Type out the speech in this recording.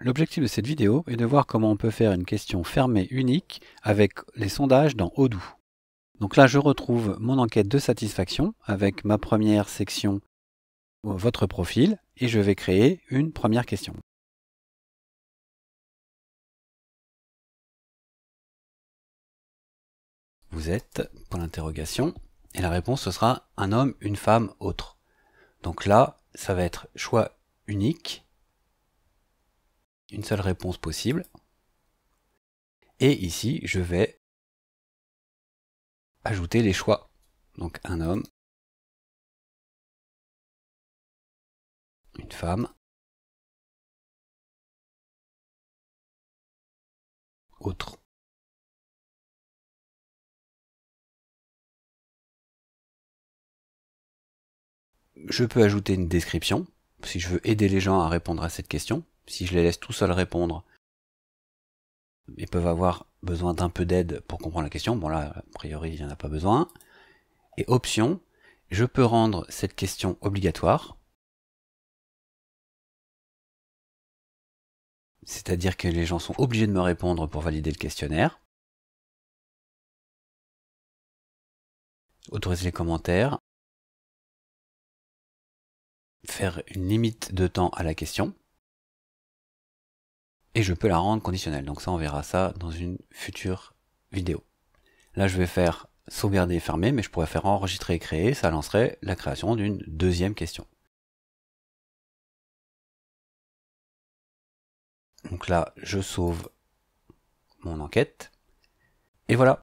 L'objectif de cette vidéo est de voir comment on peut faire une question fermée unique avec les sondages dans Odoo. Donc là, je retrouve mon enquête de satisfaction avec ma première section votre profil et je vais créer une première question. Vous êtes, pour l'interrogation, et la réponse ce sera un homme, une femme, autre. Donc là, ça va être choix unique une seule réponse possible. Et ici, je vais ajouter les choix. Donc un homme, une femme, autre. Je peux ajouter une description, si je veux aider les gens à répondre à cette question si je les laisse tout seuls répondre, ils peuvent avoir besoin d'un peu d'aide pour comprendre la question. Bon là, a priori, il n'y en a pas besoin. Et option, je peux rendre cette question obligatoire. C'est-à-dire que les gens sont obligés de me répondre pour valider le questionnaire. Autoriser les commentaires. Faire une limite de temps à la question et je peux la rendre conditionnelle. Donc ça, on verra ça dans une future vidéo. Là, je vais faire sauvegarder et fermer, mais je pourrais faire enregistrer et créer, ça lancerait la création d'une deuxième question. Donc là, je sauve mon enquête. Et voilà,